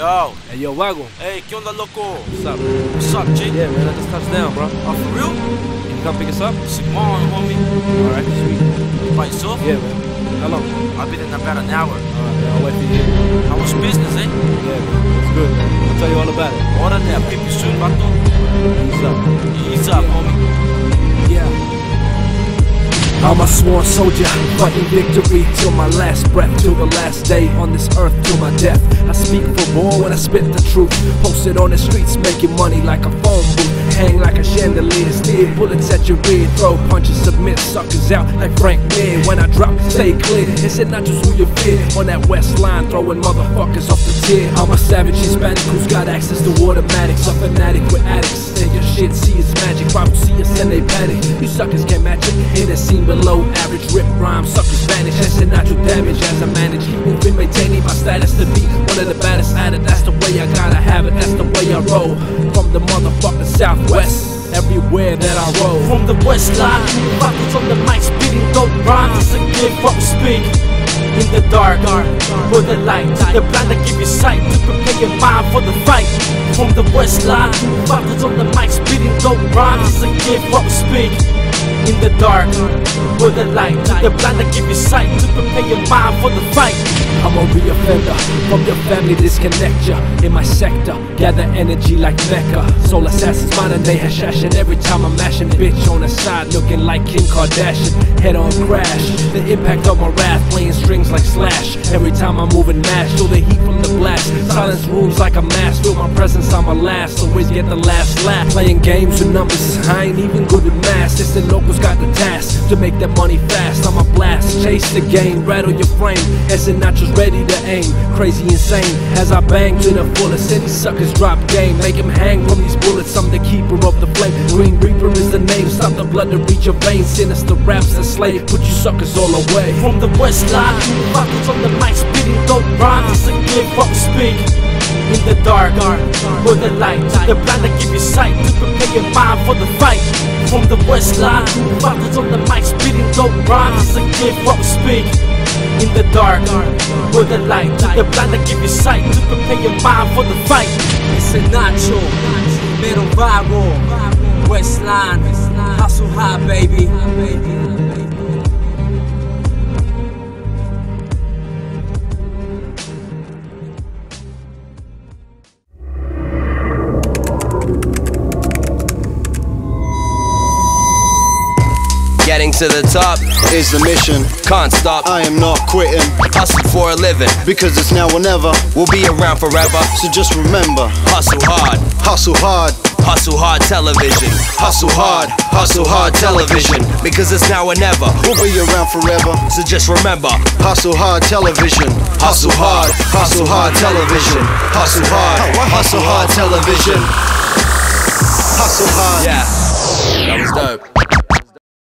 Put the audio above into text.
Yo, Hey, yo, Vago. hey, ¿qué onda, loco? What's up? What's up, G? Yeah, man, I just touched down, bro. Oh, for real? Can you come pick us up? Simon, homie. Alright, sweet. By yourself? Yeah, man. How long? I've been in about an hour. Alright, man, I'll wait for you. How was business, eh? Yeah, man. It's good. I'll tell you all about it. Órale, a pipi soon, vato. What's up? Ease up, homie. I'm a sworn soldier, fighting victory till my last breath, till the last day on this earth, till my death. I speak for war when I spit the truth. Posted on the streets, making money like a phone booth. Hang like a chandelier, steer bullets at your rear. Throw punches, submit suckers out like Frank Mir. When I drop, stay clear. It's not just who you fear. On that west line, throwing motherfuckers off the tier. I'm a savage Hispanic who's got access to automatics. A fanatic with addicts. Say your shit, see it's magic. Rivals see us and they panic. You suckers can't match it. Hit a scene below average. Rip rhyme, suckers vanish. That's a natural damage as I manage. Moving, maintaining my status to be one of the baddest at it. That's the way I gotta have it. That's the way I roll. From the motherfucking southwest. Everywhere that I roll. From the west line, buckets on the mic, spitting dope rhymes. A gift from speak. In the dark, with the light, the blind that give you sight to prepare your mind for the fight. From the west line, buckets on the mic, spitting dope rhymes. A gift from speak. In the dark, with the light, the blind that give you sight to prepare your mind for the fight. I'm from your family, disconnect ya in my sector. Gather energy like Mecca. Soul assassins, modern day hashashin. Every time I'm mashing, bitch on the side, looking like Kim Kardashian. Head on crash, the impact of my wrath, playing strings like Slash. Every time I'm moving, mash, feel the heat from the blast. Silence rules like a mask, feel my presence, I'm a last. Always get the last laugh. Playing games with numbers, I ain't even good with math. It's the locals got the task to make that money fast. I'm a blast, chase the game, rattle your frame. As it not just ready to aim, crazy insane. As I bang to the fullest, any suckers drop game. Make him hang from these bullets, I'm the keeper of the flame. Grim Reaper is the name, stop the blood to reach your veins. Sinister raps a slave, put you suckers all away. From the west line, buckets on the mic, spitting dope rhymes. It's a gift from speak. In the dark, with the light, the blind that give you sight to prepare your mind for the fight. From the west line, buckets on the mic, spitting dope rhymes. It's a gift from speak. In the dark, with the light, the blind that give you sight to prepare your mind for the fight. Ese Nacho, Mero Vago, Westline, Hustle High, baby. Getting to the top is the mission. can't stop. I am not quitting Hustle for a living. because it's now or never. We'll be around forever. So just remember, Hustle hard. hustle hard, Hustle hard television. Hustle hard. Hustle hard television. Because it's now or never. we'll be around forever. So just remember. Hustle hard television. Hustle hard. Hustle hard television. Hustle hard. Hustle hard television. Hustle hard. Yeah. That was dope.